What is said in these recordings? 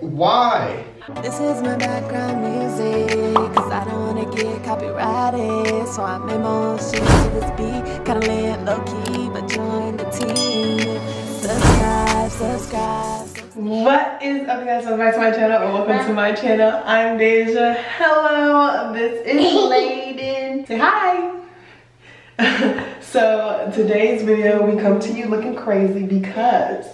Why? This is my background music, cause I don't wanna get copyrighted. So I made my own shit to this beat, kinda laying low key, but join the team. Subscribe, subscribe. What is up guys, welcome back to my channel or welcome to my channel. I'm DeJha. Hello, this is Layden. Say hi. so today's video we come to you looking crazy because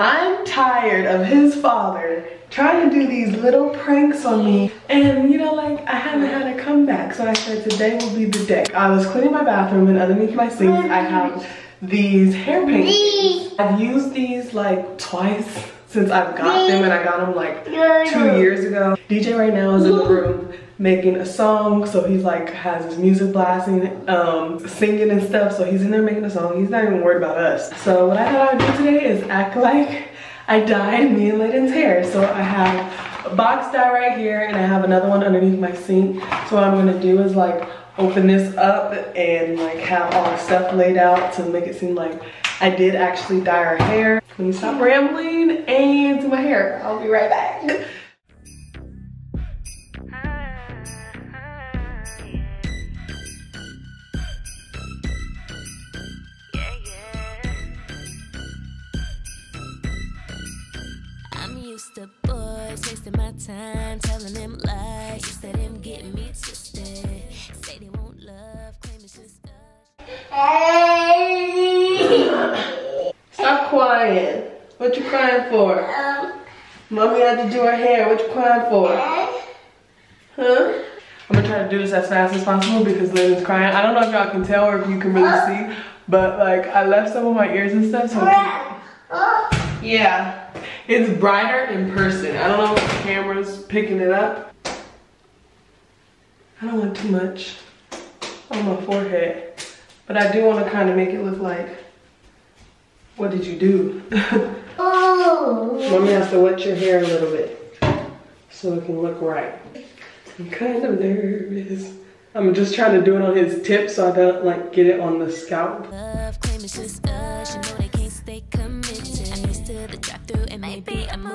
I'm tired of his father trying to do these little pranks on me and you know like I haven't had a comeback so I said today will be the day. I was cleaning my bathroom and underneath my sink I have these hair paintings. I've used these like twice since I've got them and I got them like two years ago. DJ right now is in the room making a song so he's like has his music blasting um singing and stuff so he's in there making a song. He's not even worried about us. So what i thought i would do today is act like i dyed me and Layden's hair. So i have a box dye right here and i have another one underneath my sink. So what i'm gonna do is like open this up and like have all the stuff laid out to make it seem like i did actually dye her hair. Let me stop rambling and do my hair. I'll be right back used to boys wasting my time, telling them lies, just let them get me twisted. Say they won't love, claim it's just us. Stop crying. What you crying for? Um. Mommy had to do her hair. What you crying for? Huh? I'm gonna try to do this as fast as possible because Layden's crying. I don't know if y'all can tell or if you can really see, but like I left some of my ears and stuff so Yeah. It's brighter in person. I don't know if the camera's picking it up. I don't want too much on my forehead. But I do want to kind of make it look like, what did you do? oh. Mommy has to wet your hair a little bit so it can look right. I'm kind of nervous. I'm just trying to do it on his tip so I don't like get it on the scalp. Love,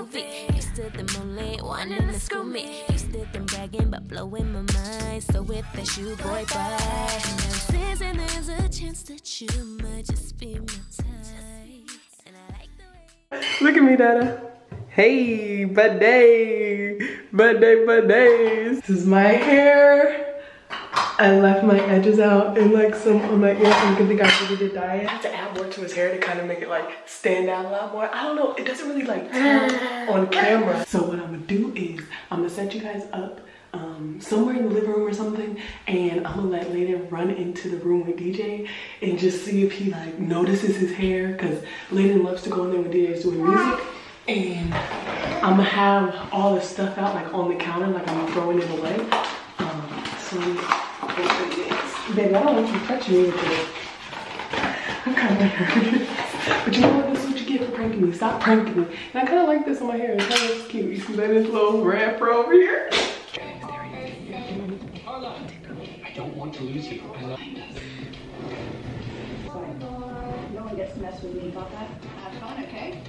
movie. Used to the moonlit wanting to school me. Used to them bragging but blowing my mind. So that's you, boy. Now since and there's a chance that you might just be my type. Look at me, Dada. Hey, birthday, birthday, birthdays. This is my hair. I left my edges out and like some on my ears. I'm gonna think I really did dye it. I have to add more to his hair to kind of make it like stand out a lot more. I don't know, it doesn't really like tell on camera. So what I'm gonna do is I'm gonna set you guys up um, somewhere in the living room or something and I'm gonna let Layden run into the room with DJ and just see if he like notices his hair because Layden loves to go in there when DJ doing music and I'm gonna have all the stuff out like on the counter like I'm throwing it away. Um, so let me open this. Baby, I don't want you touching me with this. I'm kind of nervous. But you know what? This is what you get for pranking me. Stop pranking me. And I kind of like this on my hair. It kind of looks cute. You see that this little red fro over here? I don't want to lose you. I love you. No one gets to mess with me about that. Have fun, okay?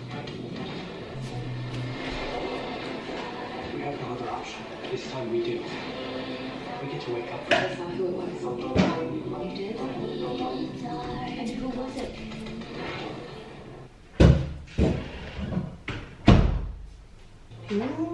We have no other option. This time we do. We get to wake up. Who it was. You did? And who was it? Who?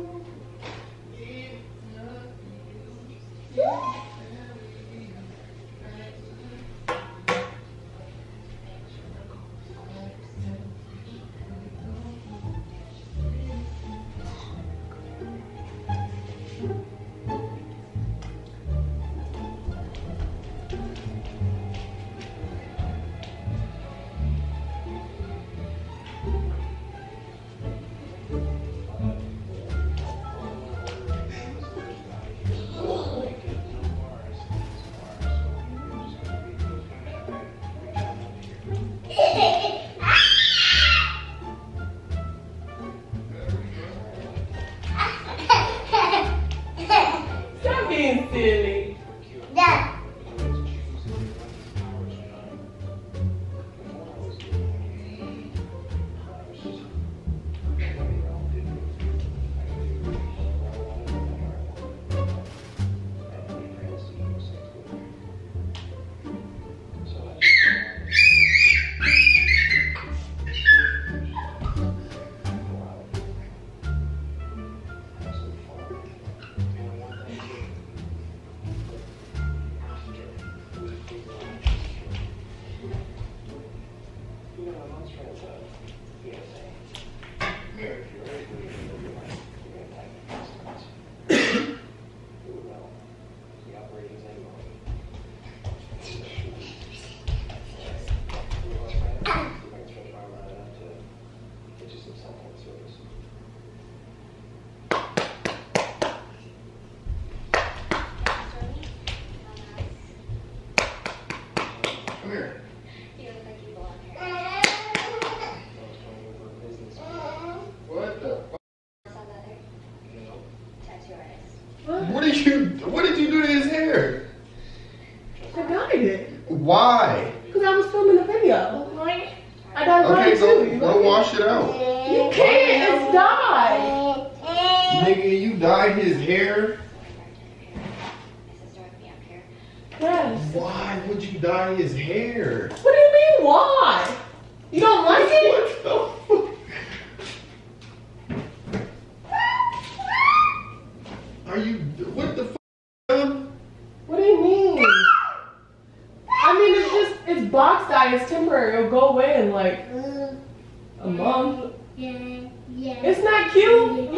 Really. Nigga, you dyed his hair. Yes. Why would you dye his hair? What do you mean? Why? You don't like it? What the? Are you? What the fuck? What do you mean? I mean, it's just it's box dye. It's temporary. It'll go away in like a month. It's not cute.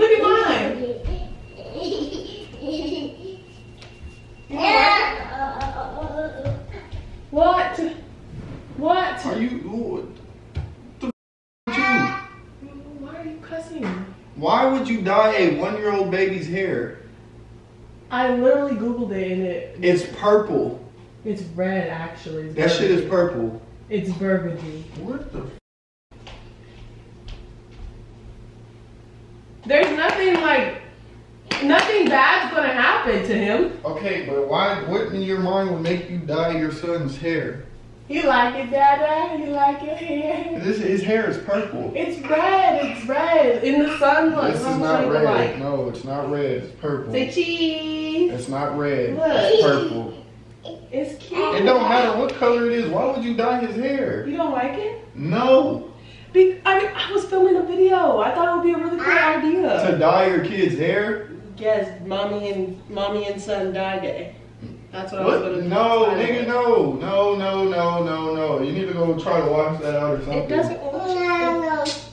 It's purple. it's red actually. It's That shit is purple. It's burgundy. What the? There's nothing like nothing bad's gonna happen to him. Okay, but why? What in your mind would make you dye your son's hair? You like it, Dada? You like your hair? This his hair is purple. It's red. It's red in the sun. Look, This is not red. light. No, it's not red. It's purple. Say cheese. It's not red. Look. It's purple. It's cute. It don't matter what color it is. Why would you dye his hair? You don't like it? No. Be- I mean, I was filming a video. I thought it would be a really good idea. To dye your kid's hair? Yes, mommy and mommy and son dye day. That's what, I was gonna No, nigga, no, no, no, no, no, no. You need to go try to wash that out or something. It doesn't.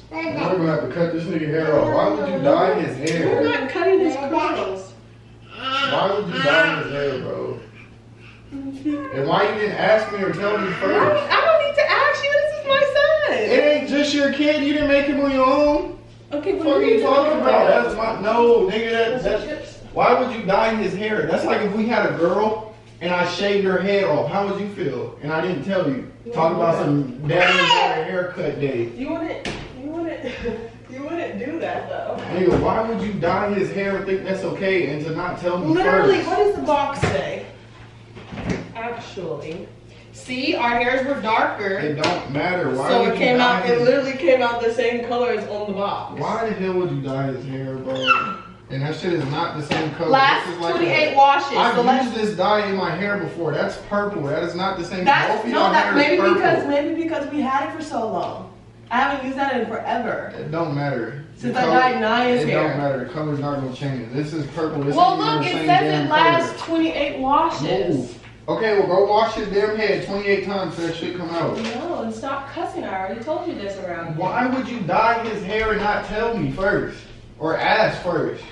We're gonna have to cut this nigga hair off. Why would you dye his hair? We're not cutting his curls. Why would you dye his hair, bro? And why you didn't ask me or tell me first? I first? don't need to ask you. This is my son. It ain't just your kid. You didn't make him on your own. Okay, What are you talking about? That's my no, nigga. That, that's That's Why would you dye his hair? That's like if we had a girl and I shaved her head off. How would you feel? And I didn't tell you. Talk about some daddy haircut day. You wouldn't. You wouldn't. You wouldn't do that though. Nigga, why would you dye his hair and think that's okay and to not tell me Literally, first? what does the box say? Actually, see, our hairs were darker, It don't matter. Why so it came out. It literally came out the same color as on the box. Why the hell would you dye his hair, bro? And that shit is not the same color. Last like 28 a- washes. I've so used this dye in my hair before. That's purple. That is not the same. That's Both no, that maybe because maybe because we had it for so long. I haven't used that in forever. It don't matter. Since I dyed Naya's It don't matter. The color's not gonna change. This is purple. This Well, look, it says it lasts 28 washes. Okay, well go wash his damn head 28 times so that shit come out. No, and stop cussing. I already told you this around. here. Why would you dye his hair and not tell me first? Or ask first?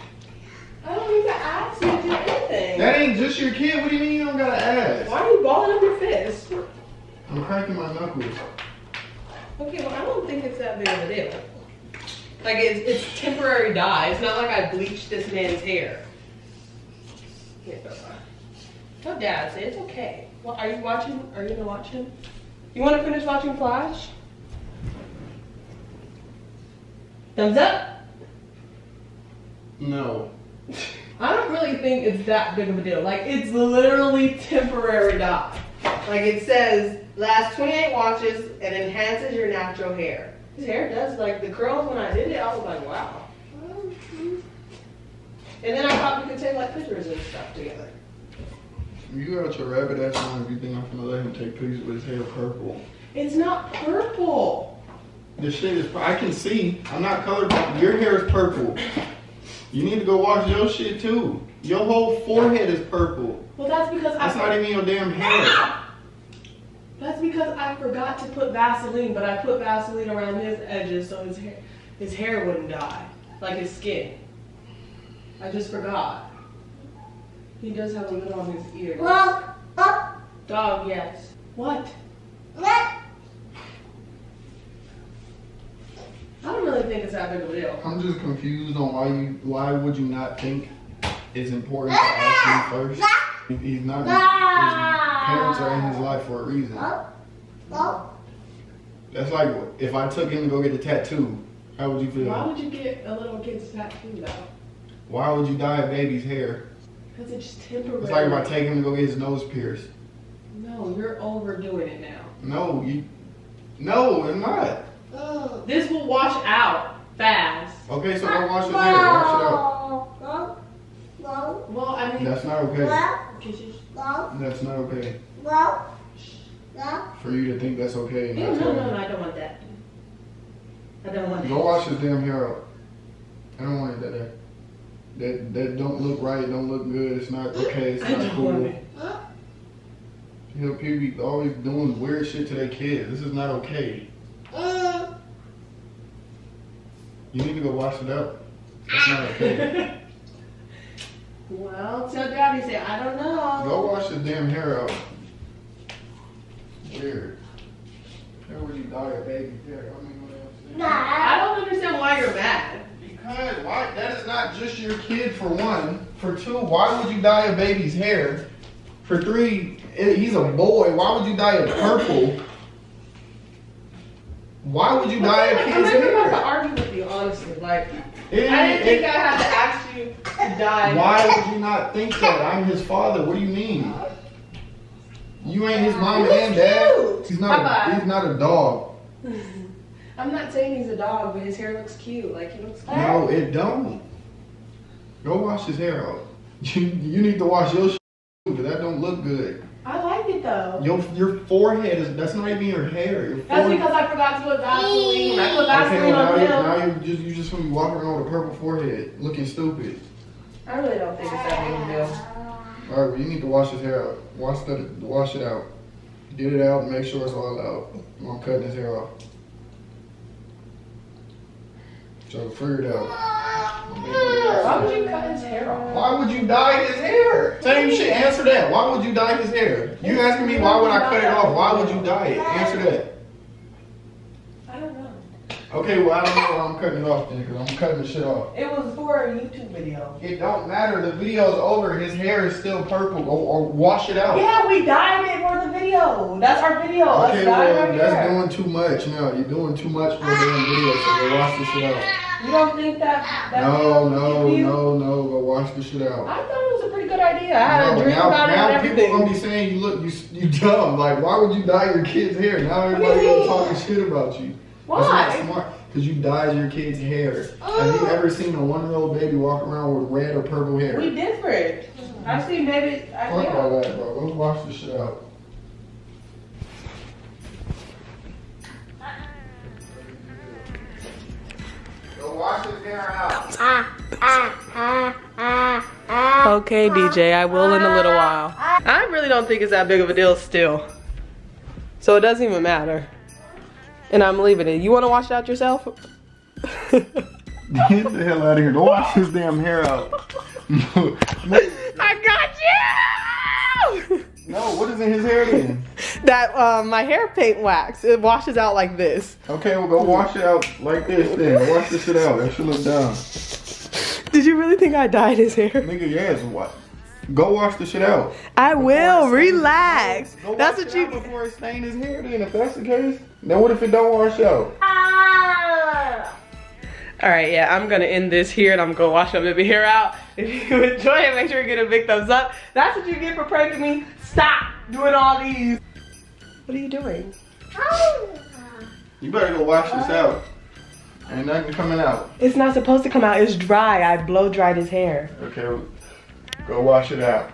I don't need to ask you to do anything. That ain't just your kid. What do you mean you don't gotta ask? Why are you balling up your fist? I'm cracking my knuckles. Okay, well, I don't think it's that big of a deal. Like, it's, it's temporary dye. It's not like I bleached this man's hair. Here. Tell Dad, say it's okay. Well, are you watching? Are you gonna watch him? You want to finish watching Flash? Thumbs up. No. I don't really think it's that big of a deal. Like, it's literally temporary dye. Like, it says, lasts 28 washes and enhances your natural hair. His hair does, like, the curls when I did it, I was like, wow. And then I thought we could take, like, pictures and stuff together. You got your rabbit ass on if you think I'm gonna let him take pictures with his hair purple. It's not purple. This shit is, I can see. I'm not colorblind. Your hair is purple. You need to go wash your shit too. Your whole forehead is purple. Well, that's because That's I. not even your damn hair. That's because I forgot to put Vaseline, but I put Vaseline around his edges so his hair, his hair wouldn't dye, like his skin. I just forgot. He does have a little on his ear. Dog, yes. What? I don't really think it's that big of a deal. I'm just confused on why you, why would you not think it's important to ask him ah! first? Ah! He's not, his ah! parents are in his life for a reason. Oh. Oh. That's like if I took him to go get a tattoo, how would you feel? Why would you get a little kid's tattoo though? Why would you dye a baby's hair? Because it's temporary. It's like if I take him to go get his nose pierced. No, you're overdoing it now. No, you. No, it's not. This will wash out fast. Okay, so go wash his hair. Wash it out. Well, I mean, That's not okay. because That's not okay. For you to think that's okay. no, no, no, no, I don't want that. I don't want Go wash his damn hair out. I don't want it that that that that don't look right. Don't look good. It's not okay. It's I not don't cool. want it. You know, people be always doing weird shit to their kids. This is not okay. You need to go wash it out. That's not okay. well, tell daddy, say, I don't know. go wash his damn hair out. Weird. Where would you dye a baby's hair? I mean, what else? I don't understand why you're mad. Because why? That is not just your kid. For one. For two, why would you dye a baby's hair? For three, i- he's a boy. Why would you dye it purple? Why would you dye a I'm kid's not even about to hair? argue with you, honestly. Like, It- I didn't think it- I had to ask you to dye. Why would you not think that? I'm his father. What do you mean? You ain't his mom He was and dad. cute. He's not. A, he's not a dog. I'm not saying he's a dog, but his hair looks cute. Like, he looks cute. No, it don't. Go wash his hair out. You, you need to wash your shit because that don't look good. I like it though. Your your forehead is that's not even your hair. Your That's because I forgot to put Vaseline. I put Okay, Vaseline well, on now, you, him. now you just you just gonna be walking around with a purple forehead, looking stupid. I really don't think it's that big a deal. All right, well, you need to wash his hair out. Wash the wash it out. Get it out and make sure it's all out. I'm cutting his hair off. So figure it out. Why would you cut his hair off? Why would you dye his hair? Same shit. Answer that. Why would you dye his hair? You asking me why would I cut it off? Why would you dye it? Answer that. I don't know. Okay, well I don't know why I'm cutting it off then, because I'm cutting the shit off. It was for a YouTube video. It don't matter. The video's over. His hair is still purple. Or, or wash it out. Yeah, we dyed it for the video. That's our video. Okay, well, that's hair. doing too much now. You're doing too much for a damn video, so go wash the shit out. You don't think that? that No, no, no, no, go wash the shit out. I thought it was a pretty good idea. I had No, a dream now, about it now and people everything. gonna be saying you look, you, you dumb. Like, why would you dye your kid's hair? Now everybody gonna talking shit about you. Why? That's smart. Because you dyed your kid's hair. Have you oh. ever seen a one-year-old baby walk around with red or purple hair? We different. I've mm-hmm. seen babies. I, Fuck all that, bro. Go wash this shit out. Go wash his hair out. Okay, DJ, I will in a little while. I really don't think it's that big of a deal still. So it doesn't even matter. And I'm leaving it. You want to wash it out yourself? Get the hell out of here. Go wash his damn hair out. I got you! No, what is in his hair then? that, um, my hair paint wax. It washes out like this. Okay, well go wash it out like this then. Wash this shit out. That should look dumb. Did you really think I dyed his hair? Nigga, yes, what? Go wash the shit out. I will. Relax. Go That's what it out you. Before it stain his hair then, if that's the case. Then what if it don't wash out? Ah. All right, yeah, I'm gonna end this here and I'm gonna wash my baby hair out. If you enjoy it, make sure you get a big thumbs up. That's what you get for pranking me. Stop doing all these. What are you doing? You better go wash this out. Ain't nothing coming out. It's not supposed to come out. It's dry. I blow dried his hair. Okay, go wash it out.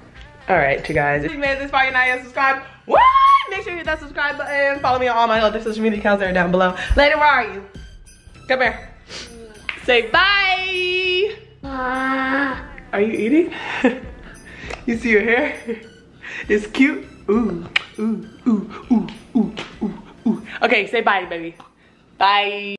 All right, you guys. If you made it this far and not yet subscribed, what? Make sure you hit that subscribe button. Follow me on all my other social media accounts that are down below. Later, where are you? Come here. Say bye. Are you eating? you see your hair? It's cute. Ooh, ooh, ooh, ooh, ooh, ooh, ooh. Okay, say bye, baby. Bye.